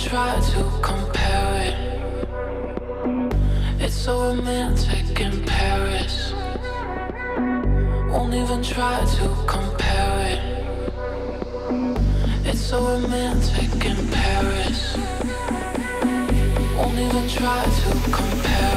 Try to compare it. It's so romantic in Paris. Won't even try to compare it. It's so romantic in Paris. Won't even try to compare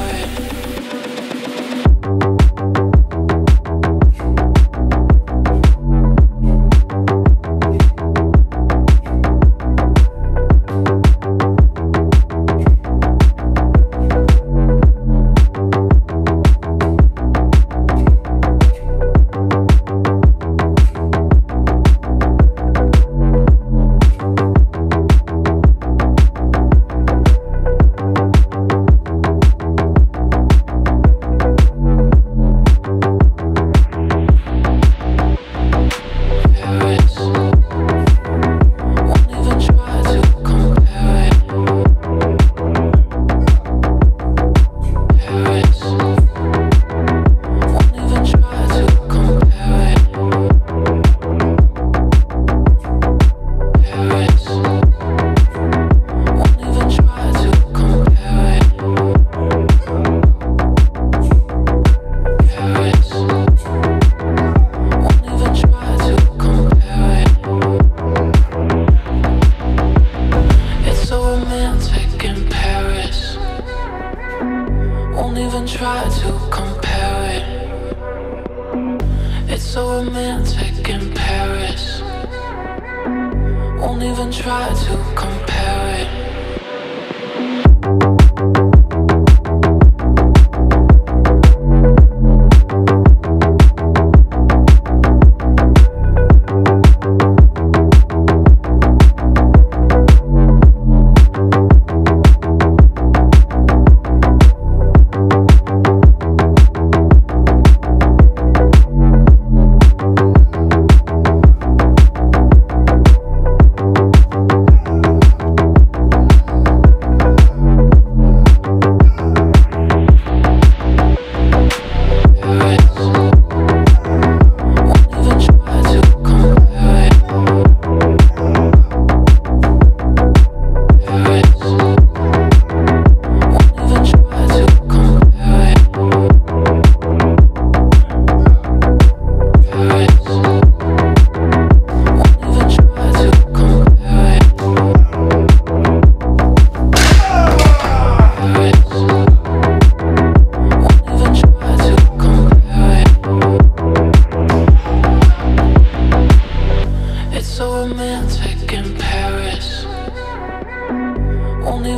try to compare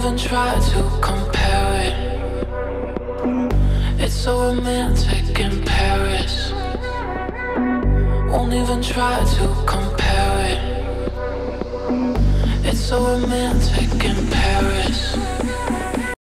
even try to compare it. It's so romantic in Paris. Won't even try to compare it. It's so romantic in Paris.